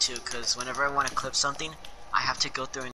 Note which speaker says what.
Speaker 1: too, because whenever I want to clip something, I have to go through and